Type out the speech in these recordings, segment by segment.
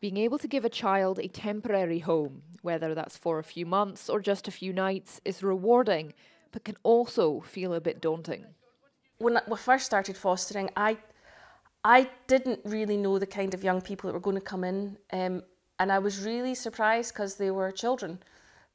Being able to give a child a temporary home, whether that's for a few months or just a few nights, is rewarding, but can also feel a bit daunting. When we first started fostering, I I didn't really know the kind of young people that were going to come in, um, and I was really surprised because they were children.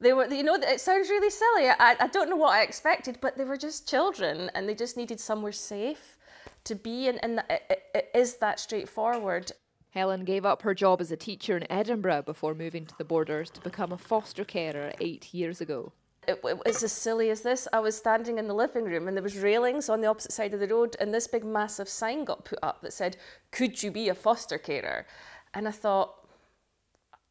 They were, you know, it sounds really silly. I, I don't know what I expected, but they were just children, and they just needed somewhere safe to be, and, and it, it is that straightforward. Helen gave up her job as a teacher in Edinburgh before moving to the borders to become a foster carer eight years ago. It, it was as silly as this. I was standing in the living room and there was railings on the opposite side of the road and this big massive sign got put up that said, could you be a foster carer? And I thought,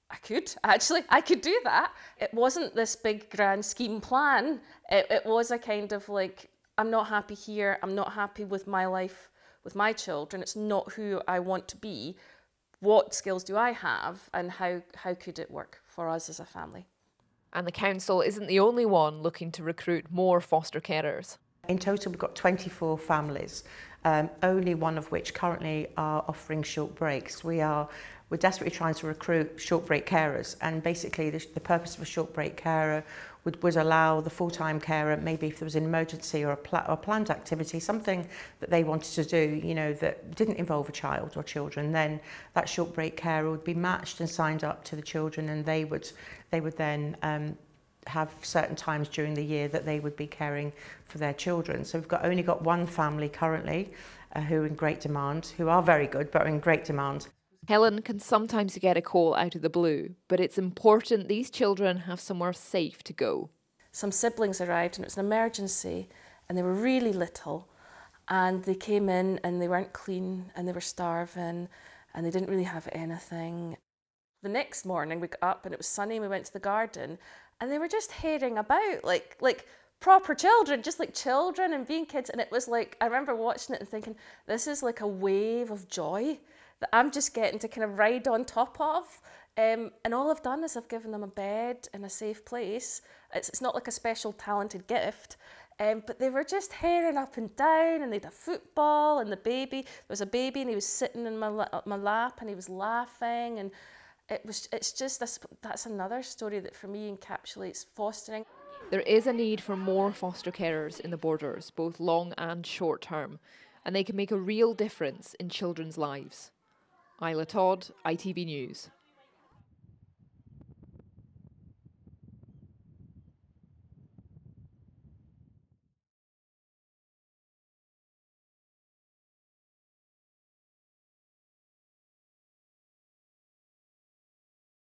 I could, actually, I could do that. It wasn't this big grand scheme plan. It, it was a kind of like, I'm not happy here, I'm not happy with my life, with my children, it's not who I want to be. What skills do I have and how, how could it work for us as a family? And the council isn't the only one looking to recruit more foster carers. In total, we've got 24 families, um, only one of which currently are offering short breaks. We are we're desperately trying to recruit short break carers, and basically the, the purpose of a short break carer would, would allow the full-time carer, maybe if there was an emergency or a, or a planned activity, something that they wanted to do, you know, that didn't involve a child or children, then that short break carer would be matched and signed up to the children, and they would they would then um, have certain times during the year that they would be caring for their children. So we've got only got one family currently uh, who are in great demand, who are very good, but are in great demand. Helen can sometimes get a call out of the blue, but it's important these children have somewhere safe to go. Some siblings arrived and it was an emergency and they were really little and they came in and they weren't clean and they were starving and they didn't really have anything. The next morning we got up and it was sunny and we went to the garden and they were just heading about like like proper children, just like children and being kids. And it was like, I remember watching it and thinking, this is like a wave of joy that I'm just getting to kind of ride on top of. Um, and all I've done is I've given them a bed and a safe place. It's, it's not like a special talented gift, um, but they were just hairing up and down and they had a football and the baby, there was a baby and he was sitting in my, my lap and he was laughing and it was, it's just, this, that's another story that for me encapsulates fostering. There is a need for more foster carers in the borders, both long and short term, and they can make a real difference in children's lives. Isla Todd, ITV News.